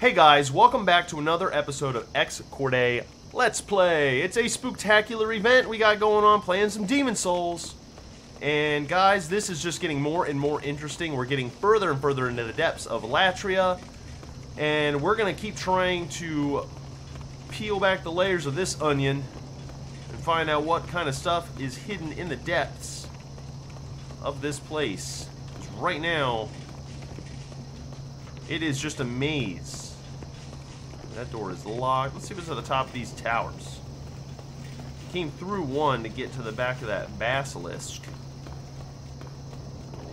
Hey guys, welcome back to another episode of Ex Corde Let's Play. It's a spooktacular event we got going on, playing some Demon Souls. And guys, this is just getting more and more interesting. We're getting further and further into the depths of Latria. And we're going to keep trying to peel back the layers of this onion and find out what kind of stuff is hidden in the depths of this place. 'Cause right now, it is just a maze. That door is locked. Let's see what's at the top of these towers. Came through one to get to the back of that basilisk.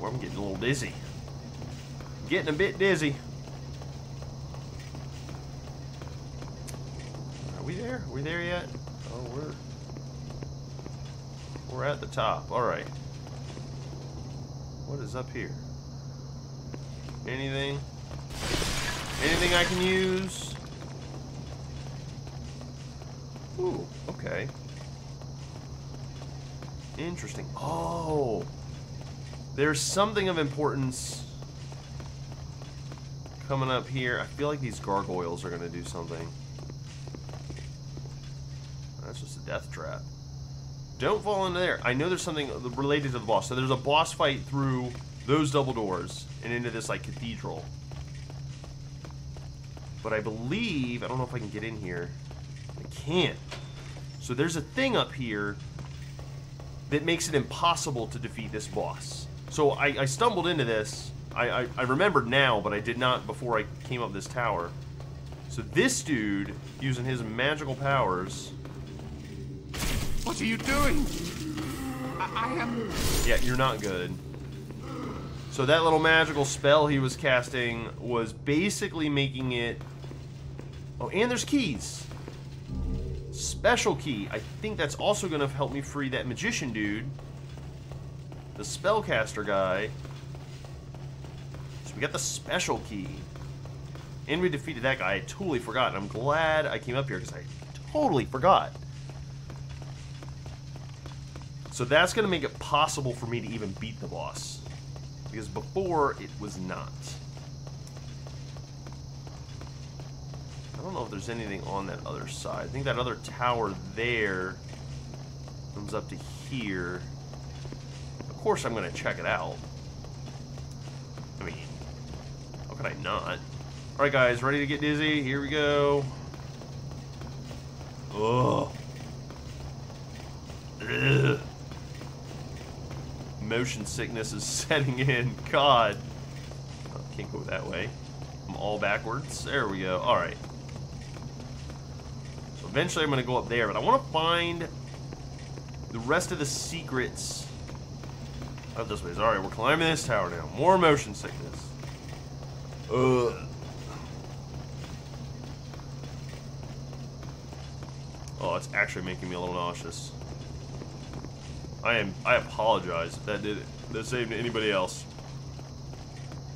Oh, I'm getting a little dizzy. Getting a bit dizzy. Are we there? Are we there yet? Oh, we're we're at the top. All right. What is up here? Anything? Anything I can use? Ooh, okay. Interesting. Oh! There's something of importance coming up here. I feel like these gargoyles are going to do something. That's just a death trap. Don't fall into there. I know there's something related to the boss. So there's a boss fight through those double doors and into this, like, cathedral. But I believe... I don't know if I can get in here. I can't. So there's a thing up here that makes it impossible to defeat this boss. So I, I stumbled into this. I, I, I remembered now, but I did not before I came up this tower. So this dude, using his magical powers... What are you doing? I, I am. Yeah, you're not good. So that little magical spell he was casting was basically making it... Oh, and there's keys. Special key. I think that's also going to help me free that magician dude. The spellcaster guy. So we got the special key. And we defeated that guy. I totally forgot. I'm glad I came up here because I totally forgot. So that's going to make it possible for me to even beat the boss. Because before, it was not. I don't know if there's anything on that other side. I think that other tower there comes up to here. Of course I'm going to check it out. I mean, how could I not? Alright guys, ready to get dizzy? Here we go. Ugh. Ugh. Motion sickness is setting in. God. Can't go that way. I'm all backwards. There we go. Alright. Eventually I'm going to go up there, but I want to find the rest of the secrets of this place. Alright, we're climbing this tower now. More motion sickness. Ugh. Oh, it's actually making me a little nauseous. I am. I apologize if that did same to anybody else.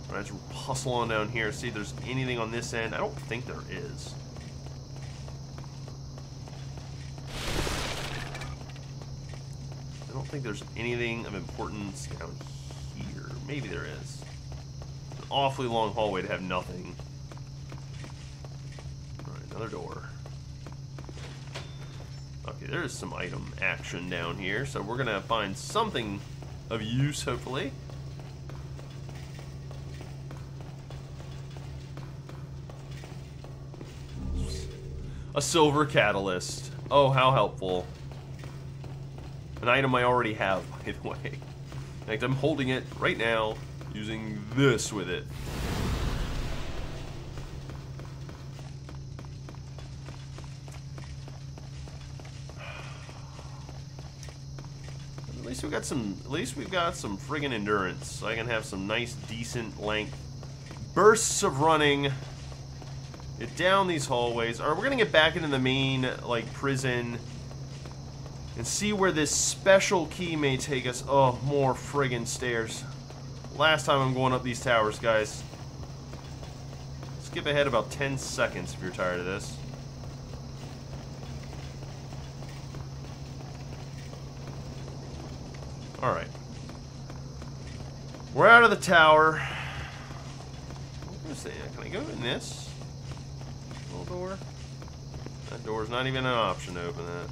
Alright, let's hustle on down here, see if there's anything on this end. I don't think there is. I don't think there's anything of importance down here. Maybe there is. It's an awfully long hallway to have nothing. Alright, another door. Okay, there's some item action down here, so we're gonna find something of use, hopefully. A silver catalyst. Oh, how helpful. An item I already have, by the way. In fact, I'm holding it right now, using this with it. At least we've got some. At least we've got some friggin' endurance, so I can have some nice, decent length bursts of running. Get down these hallways. All right, we're gonna get back into the main like prison and see where this special key may take us. Oh, more friggin' stairs. Last time I'm going up these towers, guys. Skip ahead about 10 seconds if you're tired of this. Alright. We're out of the tower. Can I go in this? Little door? That door's not even an option to open that.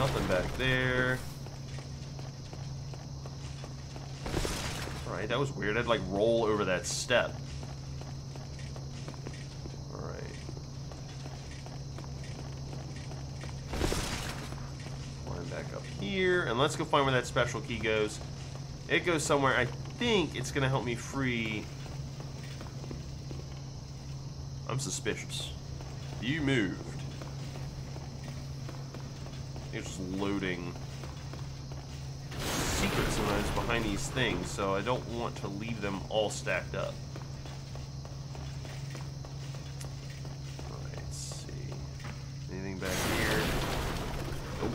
Nothing back there. Alright, that was weird. I'd like roll over that step. Alright. Climb back up here, and let's go find where that special key goes. It goes somewhere, I think it's gonna help me free... I'm suspicious. You moved. You're just loading secrets sometimes behind these things, so I don't want to leave them all stacked up. Alright, let's see. Anything back here? Nope.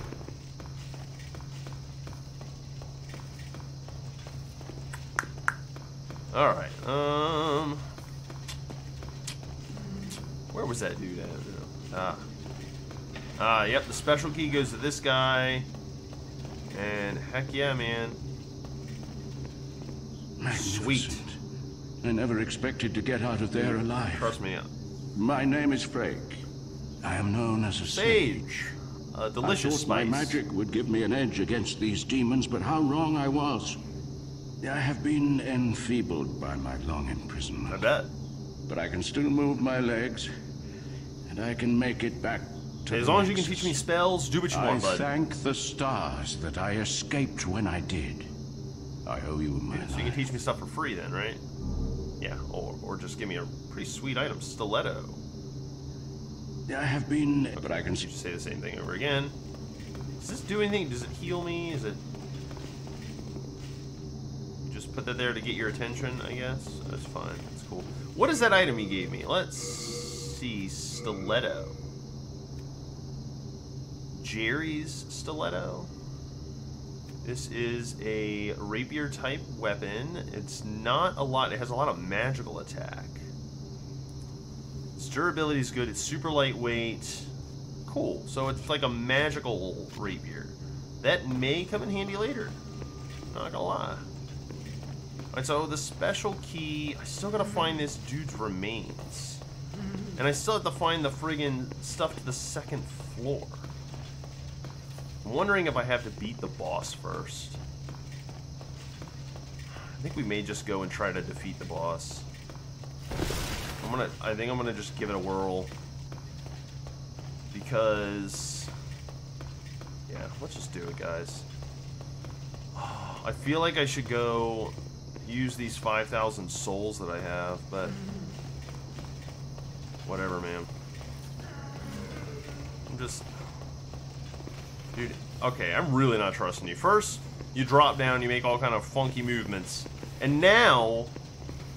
Alright, um... Where was that dude at? Ah. Ah, yep, the special key goes to this guy. And heck yeah, man. Sweet. I never expected to get out of there alive. Trust me. My name is Freke. I am known as a sage. Sage. A delicious I thought spice. my magic would give me an edge against these demons, but how wrong I was. I have been enfeebled by my long imprisonment. I bet. But I can still move my legs, and I can make it back As long as you can teach me spells, do what you I want, bud. thank the stars that I escaped when I did. I owe you my So you can teach me stuff for free then, right? Yeah, or, or just give me a pretty sweet item, stiletto. Yeah, I have been, but I can say the same thing over again. Does this do anything? Does it heal me? Is it... Just put that there to get your attention, I guess? That's fine. That's cool. What is that item he gave me? Let's see. Stiletto. Geri's stiletto. This is a rapier type weapon. It's not a lot. It has a lot of magical attack. Its durability is good. It's super lightweight. Cool. So it's like a magical rapier. That may come in handy later. Not gonna lie. Alright, so the special key. I still gotta find this dude's remains. And I still have to find the friggin' stuff to the second floor. I'm wondering if I have to beat the boss first. I think we may just go and try to defeat the boss. I'm gonna. I think I'm gonna just give it a whirl because. Yeah, let's just do it, guys. I feel like I should go use these 5,000 souls that I have, but whatever, man. I'm just. Dude, okay, I'm really not trusting you. First, you drop down, you make all kind of funky movements, and now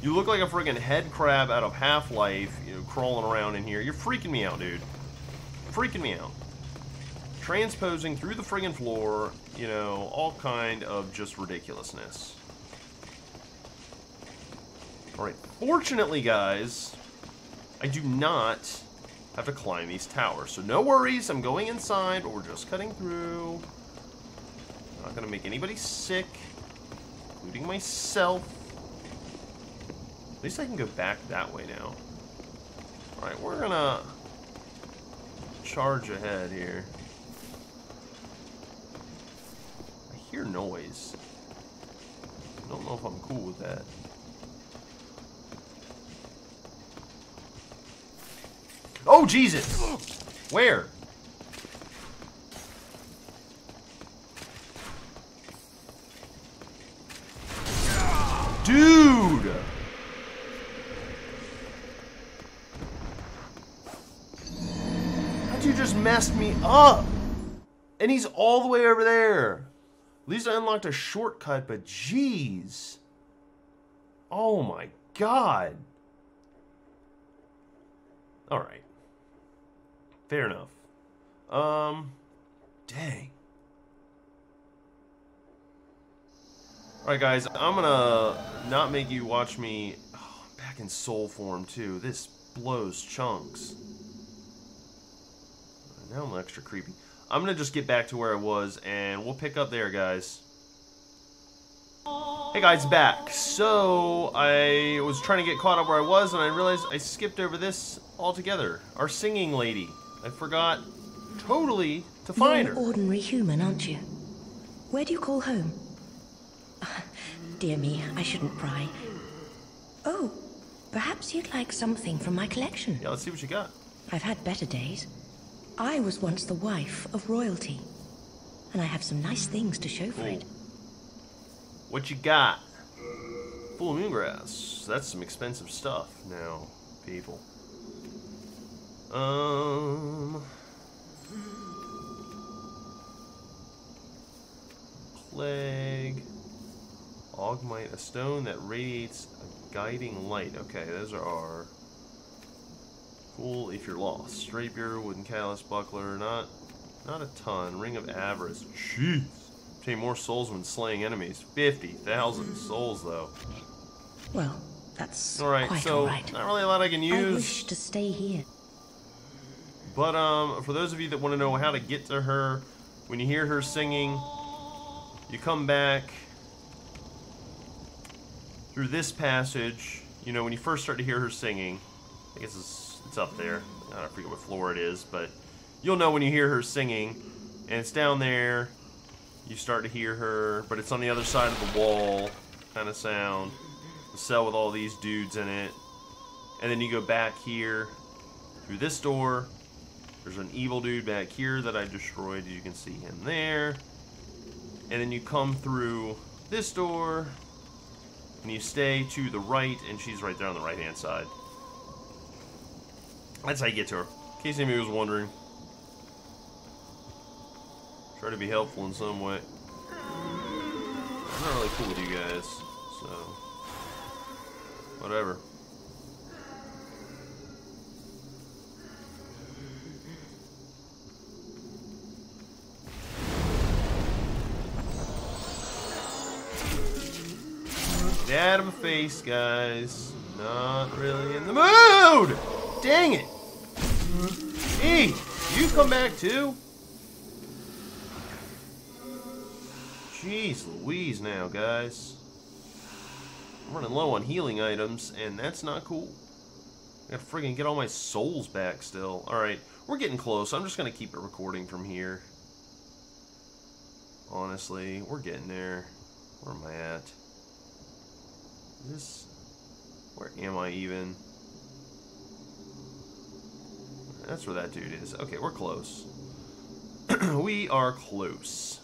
you look like a friggin' head crab out of Half-Life, you know, crawling around in here. You're freaking me out, dude. Freaking me out. Transposing through the friggin' floor, you know, all kind of just ridiculousness. Alright, fortunately, guys, I do not have to climb these towers. So no worries, I'm going inside, but we're just cutting through. Not gonna make anybody sick, including myself. At least I can go back that way now. Alright, we're gonna charge ahead here. I hear noise. Don't know if I'm cool with that. Oh, Jesus! Where? Dude! That dude just messed me up! And he's all the way over there. At least I unlocked a shortcut, but jeez. Oh my god. Alright. Fair enough. Um, dang. Alright guys, I'm gonna not make you watch me oh, back in soul form too. This blows chunks. Now I'm extra creepy. I'm gonna just get back to where I was and we'll pick up there guys. Hey guys, back. So, I was trying to get caught up where I was, and I realized I skipped over this altogether. Our singing lady. I forgot totally to find You're her. an ordinary human, aren't you? Where do you call home? Dear me, I shouldn't pry. Oh, perhaps you'd like something from my collection. Yeah, let's see what you got. I've had better days. I was once the wife of royalty, and I have some nice things to show for it. What you got? Full moon grass. That's some expensive stuff now, people. Um. Plague. Augite. A stone that radiates a guiding light. Okay, those are our. Cool if you're lost. Rapier, wooden callus, buckler. Not, not a ton. Ring of avarice. Jeez. Obtain more souls when slaying enemies. 50,000 souls, though. Well, that's Alright, quite so all right. not really a lot I can use. I wish to stay here. But um, for those of you that want to know how to get to her, when you hear her singing, you come back through this passage. You know, when you first start to hear her singing, I guess it's, it's up there. I forget what floor it is, but you'll know when you hear her singing, and it's down there. You start to hear her, but it's on the other side of the wall, kind of sound. The cell with all these dudes in it, and then you go back here through this door. There's an evil dude back here that I destroyed. You can see him there. And then you come through this door. And you stay to the right, and she's right there on the right hand side. That's how you get to her. In case anybody was wondering. Try to be helpful in some way. I'm not really cool with you guys, so. Whatever. Get out of my face, guys. Not really in the mood! Dang it! Hey, you come back too? Jeez Louise now, guys. I'm running low on healing items, and that's not cool. I gotta friggin' get all my souls back still. Alright, we're getting close. I'm just gonna keep it recording from here. Honestly, we're getting there. Where am I at? Is this... Where am I even? That's where that dude is. Okay, we're close. we are close.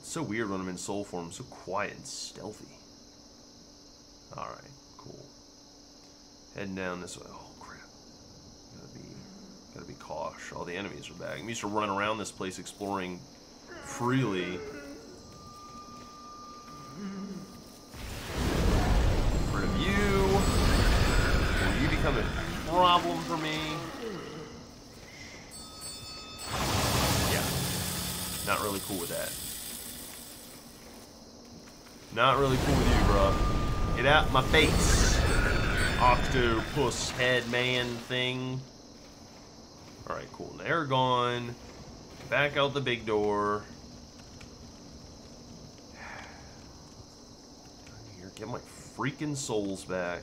It's so weird when I'm in soul form, so quiet and stealthy. Alright, cool. Heading down this way. Oh crap. Gotta be gotta be cautious. All the enemies are back. I'm used to run around this place exploring freely. Cool with that. Not really cool with you, bro. Get out my face. Octopus head man thing. Alright, cool. Now they're gone. Back out the big door. Here, get my freaking souls back.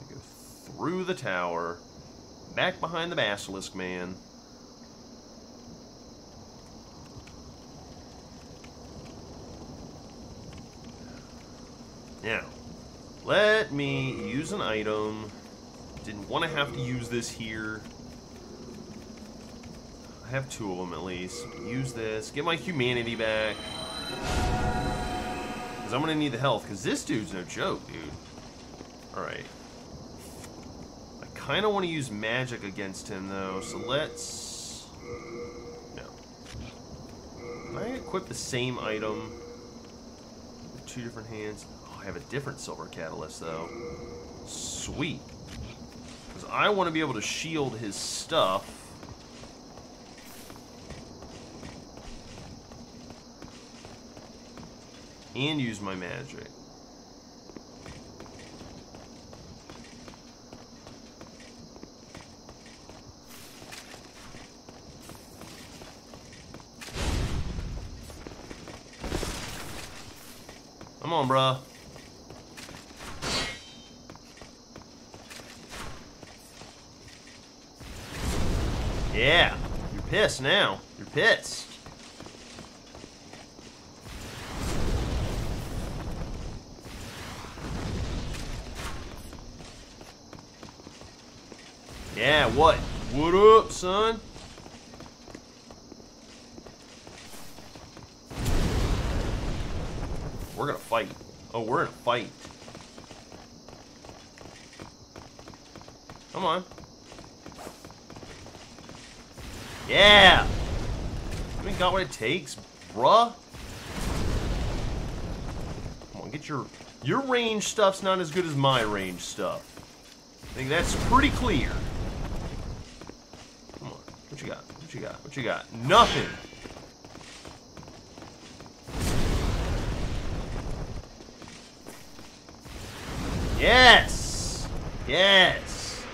I go through the tower. Back behind the basilisk man. Now, let me use an item. Didn't want to have to use this here. I have two of them at least. Use this. Get my humanity back. Because I'm going to need the health. Because this dude's no joke, dude. Alright. I kind of want to use magic against him, though. So let's... No. Can I equip the same item with two different hands? have a different silver catalyst, though. Sweet. Because I want to be able to shield his stuff. And use my magic. Come on, bruh. Pissed now. You're pissed. Yeah, what? What up, son? We're gonna fight. Oh, we're in a fight. Come on. Yeah! We got what it takes, bruh. Come on, get your... Your range stuff's not as good as my range stuff. I think that's pretty clear. Come on. What you got? What you got? What you got? Nothing! Yes! Yes!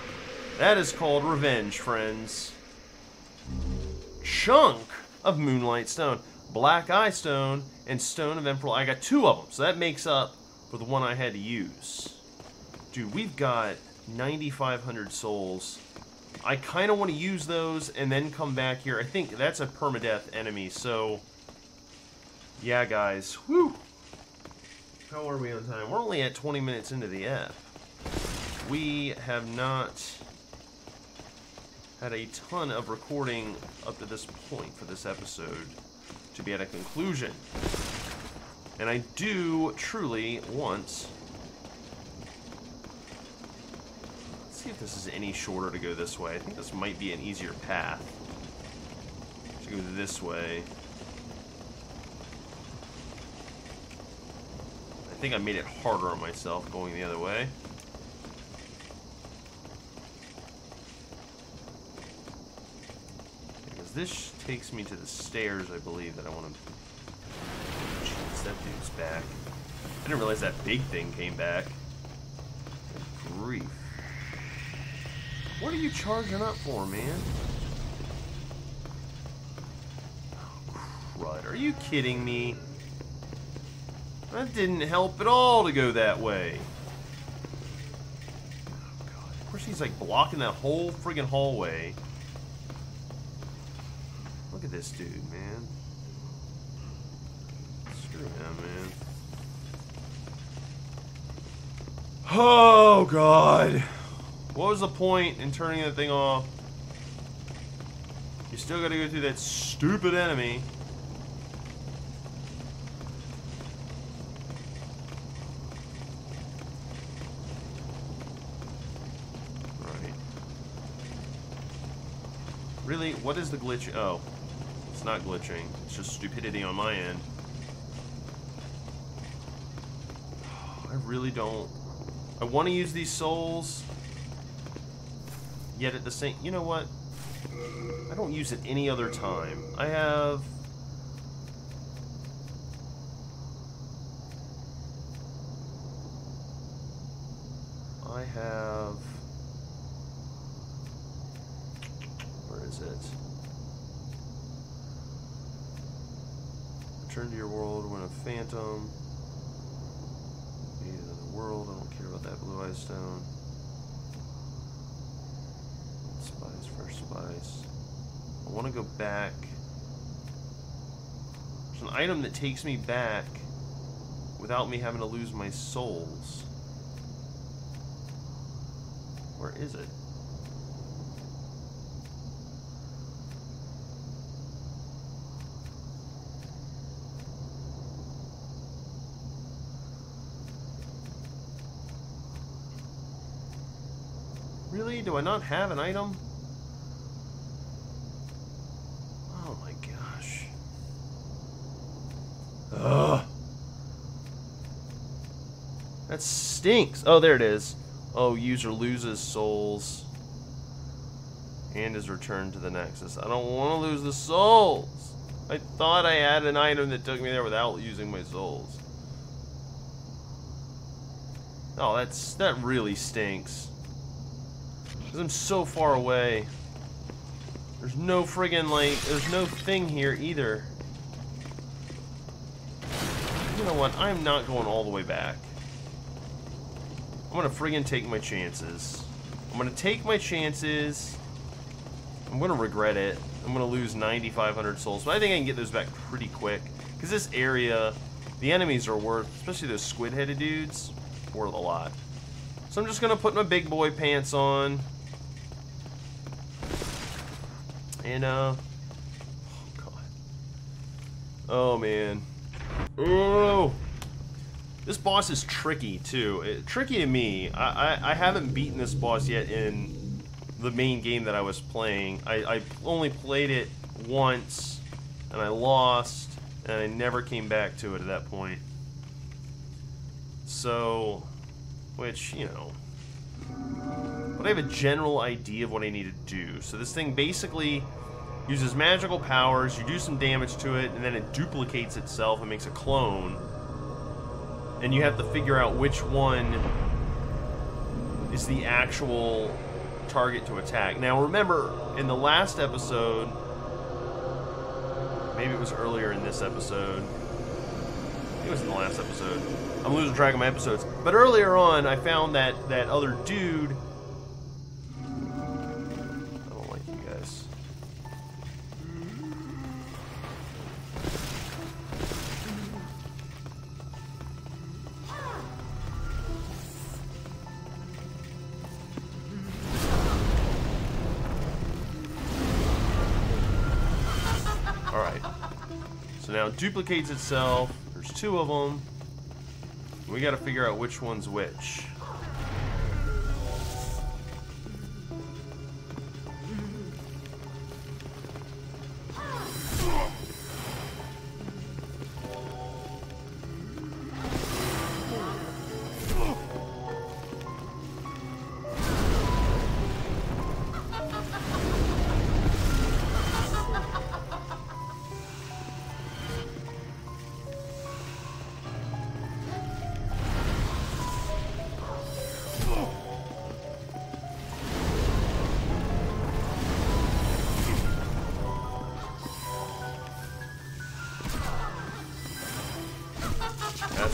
That is called revenge, friends. Chunk of Moonlight Stone. Black Eye Stone and Stone of Emperor. I got two of them, so that makes up for the one I had to use. Dude, we've got 9,500 souls. I kind of want to use those and then come back here. I think that's a permadeath enemy, so... Yeah, guys. Whew! How are we on time? We're only at 20 minutes into the F. We have not had a ton of recording up to this point for this episode to be at a conclusion. And I do truly want... Let's see if this is any shorter to go this way. I think this might be an easier path to go this way. I think I made it harder on myself going the other way. This takes me to the stairs, I believe, that I want to... Jeez, that dude's back. I didn't realize that big thing came back. Good grief. What are you charging up for, man? Oh, crud. Are you kidding me? That didn't help at all to go that way. Oh. Of course, he's like blocking that whole friggin' hallway. This dude, man. Screw him, man. Oh, God. What was the point in turning that thing off? You still gotta go through that stupid enemy. Right. Really? What is the glitch? Oh. Not glitching. It's just stupidity on my end. I really don't... I want to use these souls. Yet at the same... You know what? I don't use it any other time. I have... I have... Where is it? Return to your world when a phantom. Need world. I don't care about that blue eye stone. Spice first spice. I want to go back. There's an item that takes me back without me having to lose my souls. Where is it? Really? Do I not have an item? Oh my gosh. Ugh. That stinks. Oh, there it is. Oh, user loses souls and is returned to the Nexus. I don't want to lose the souls. I thought I had an item that took me there without using my souls. Oh, that's that really stinks. Because I'm so far away. There's no friggin' like, there's no thing here either. you know what? I'm not going all the way back. I'm gonna friggin' take my chances. I'm gonna take my chances. I'm gonna regret it. I'm gonna lose 9,500 souls, but I think I can get those back pretty quick. Because this area, the enemies are worth, especially those squid-headed dudes, worth a lot. So I'm just gonna put my big boy pants on. And, uh... Oh, God. Oh, man. Oh! This boss is tricky, too. It, tricky to me. I, I, I, haven't beaten this boss yet in the main game that I was playing. I, I only played it once, and I lost, and I never came back to it at that point. So, which, you know, but I have a general idea of what I need to do. So this thing basically uses magical powers, you do some damage to it, and then it duplicates itself and makes a clone. And you have to figure out which one is the actual target to attack. Now remember, in the last episode, maybe it was earlier in this episode, it was in the last episode, I'm losing track of my episodes, but earlier on I found that that other dude now duplicates itself. There's two of them. We gotta figure out which one's which.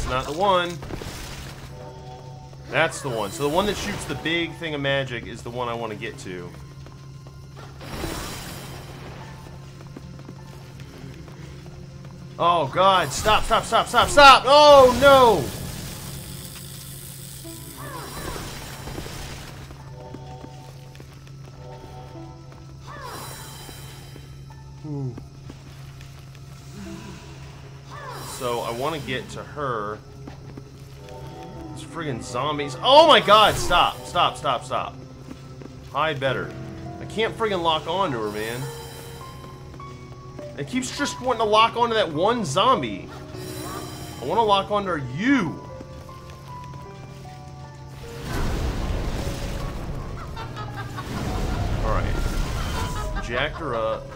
Not the one. That's the one. So the one that shoots the big thing of magic is the one I want to get to. Oh god, stop, stop, stop, stop, stop! Oh no! Get to her. These friggin' zombies. Oh my god, stop, stop, stop, stop. Hide better. I can't friggin' lock onto her, man. It keeps just wanting to lock onto that one zombie. I want to lock onto you. Alright. Jacked her up.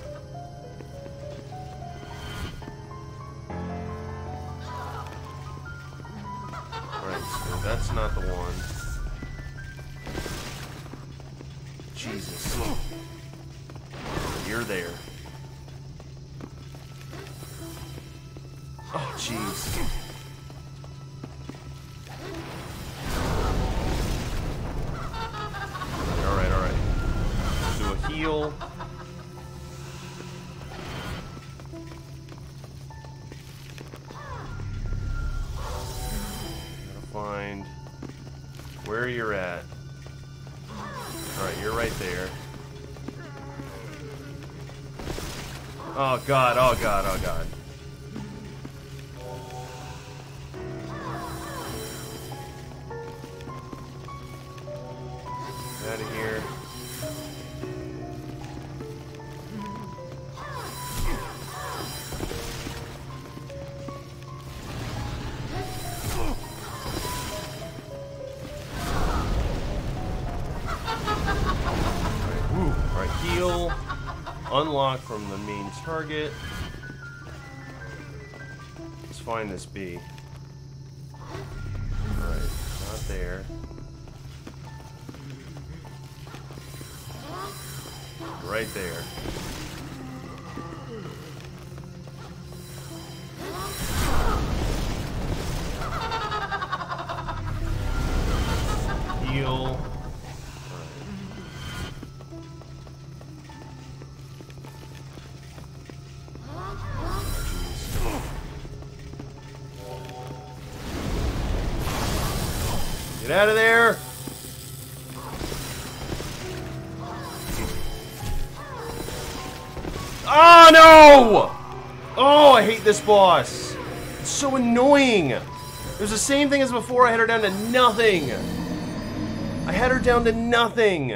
Where you're at. Alright, you're right there. Oh god, oh god, oh god. Find this bee. Alright, not there. Right there. Out of there! Oh no! Oh, I hate this boss. It's so annoying. It was the same thing as before. I had her down to nothing. I had her down to nothing.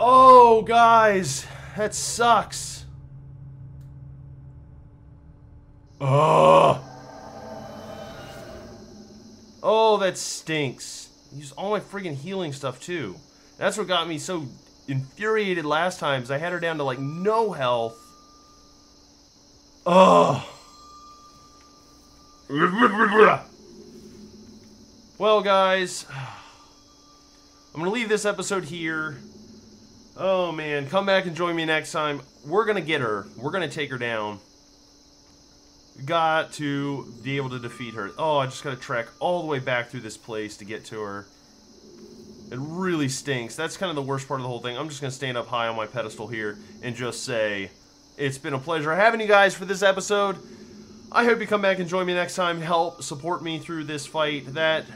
Oh, guys, that sucks. Ugh. Oh, that stinks. Use all my friggin' healing stuff too. That's what got me so infuriated last time. Is I had her down to like no health. Ugh. Well, guys, I'm gonna leave this episode here. Oh man, come back and join me next time. We're gonna get her. We're gonna take her down. Got to be able to defeat her. Oh, I just gotta trek all the way back through this place to get to her. It really stinks. That's kind of the worst part of the whole thing. I'm just gonna stand up high on my pedestal here and just say, it's been a pleasure having you guys for this episode. I hope you come back and join me next time. Help support me through this fight. That,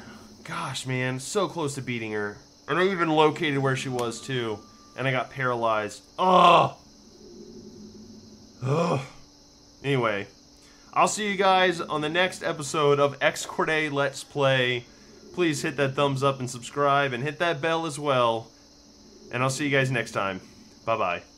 gosh, man, so close to beating her. And I even located where she was too. And I got paralyzed. Ugh. Ugh. Anyway, I'll see you guys on the next episode of Ex Corde Let's Play. Please hit that thumbs up and subscribe and hit that bell as well. And I'll see you guys next time. Bye bye.